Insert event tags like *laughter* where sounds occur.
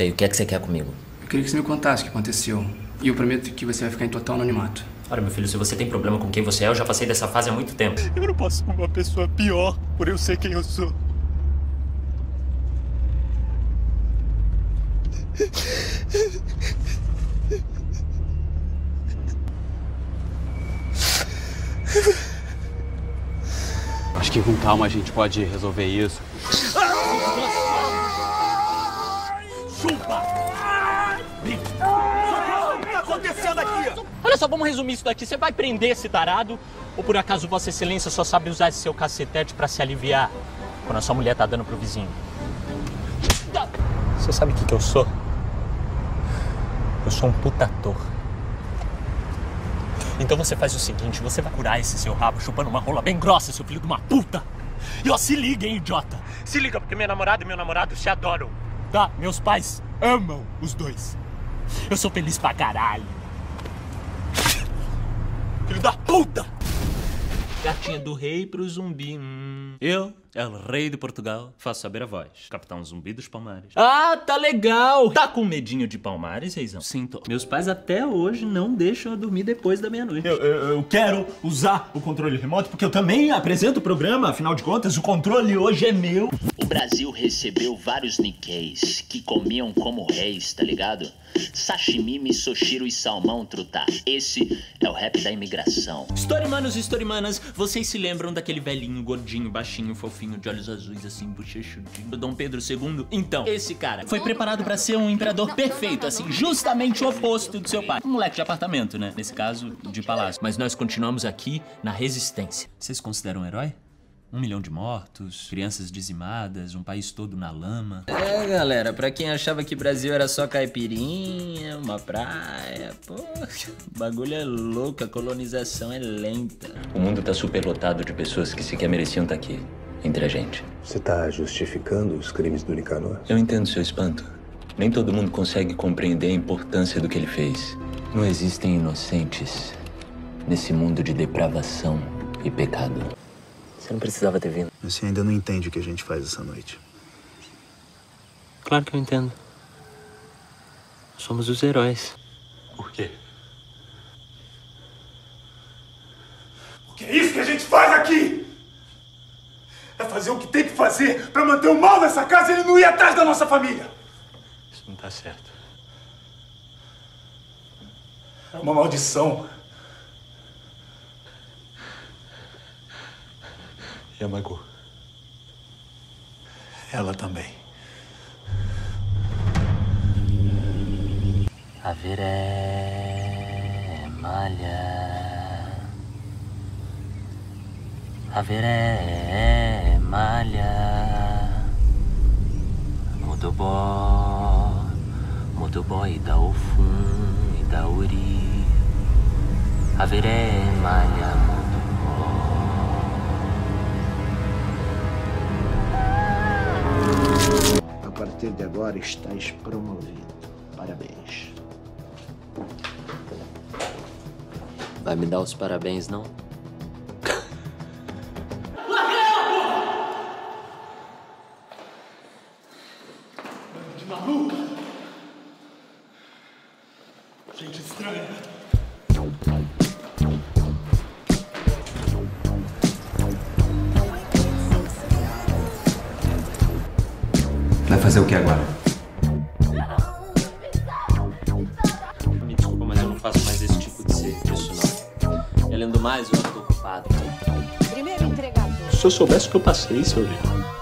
Sei, o que é que você quer comigo? Eu queria que você me contasse o que aconteceu. E eu prometo que você vai ficar em total anonimato. Ora, meu filho, se você tem problema com quem você é, eu já passei dessa fase há muito tempo. Eu não posso ser uma pessoa pior por eu ser quem eu sou. Acho que com calma a gente pode resolver isso. Chupa! O que tá acontecendo aqui? Olha só, vamos resumir isso daqui. Você vai prender esse tarado? Ou por acaso Vossa Excelência só sabe usar esse seu cacetete pra se aliviar quando a sua mulher tá dando pro vizinho? Você sabe o que, que eu sou? Eu sou um putator. Então você faz o seguinte, você vai curar esse seu rabo chupando uma rola bem grossa, seu filho de uma puta. E ó, se liga, hein, idiota. Se liga, porque minha namorada e meu namorado se adoram. Tá? Meus pais amam os dois. Eu sou feliz pra caralho. Filho da puta! Gatinha do rei pro zumbi. Hum. Eu, El Rei de Portugal, faço saber a voz. Capitão Zumbi dos Palmares. Ah, tá legal! Tá com medinho de palmares, Reizão? Sinto. Meus pais até hoje não deixam eu dormir depois da meia-noite. Eu, eu, eu quero usar o controle remoto porque eu também apresento o programa, afinal de contas, o controle hoje é meu. O Brasil recebeu vários Nikkeis que comiam como reis, tá ligado? Sashimi, misoshiro e salmão truta. Esse é o rap da imigração. Storymanos e storymanas, vocês se lembram daquele velhinho, gordinho, baixinho, fofinho, de olhos azuis, assim, bochechudinho, do Dom Pedro II? Então, esse cara foi preparado pra ser um imperador perfeito, assim, justamente o oposto do seu pai. Um moleque de apartamento, né? Nesse caso, de palácio. Mas nós continuamos aqui na resistência. Vocês consideram um herói? Um milhão de mortos, crianças dizimadas, um país todo na lama. É, galera, pra quem achava que Brasil era só caipirinha, uma praia, pô, *laughs* o bagulho é louco, a colonização é lenta. O mundo tá superlotado de pessoas que sequer mereciam estar aqui, entre a gente. Você tá justificando os crimes do Nicanor? Eu entendo seu espanto. Nem todo mundo consegue compreender a importância do que ele fez. Não existem inocentes nesse mundo de depravação e pecado. Você não precisava ter vindo. Você ainda não entende o que a gente faz essa noite. Claro que eu entendo. Somos os heróis. Por quê? Porque é isso que a gente faz aqui! É fazer o que tem que fazer pra manter o mal nessa casa e ele não ir atrás da nossa família! Isso não tá certo. É uma maldição. E a Magu? Ela também. Haveré malha. Haveré malha. Mudobó. Mudobó e da ofum e da uri. Haveré malha. A partir de agora estás promovido. Parabéns. Vai me dar os parabéns, não? De maluca! Gente estranha. Vai fazer o que agora? Me desculpa, mas eu não faço mais esse tipo de serviço, não. E além do mais, eu tô ocupado. Primeiro entregador. Se eu soubesse o que eu passei, seu Leandro.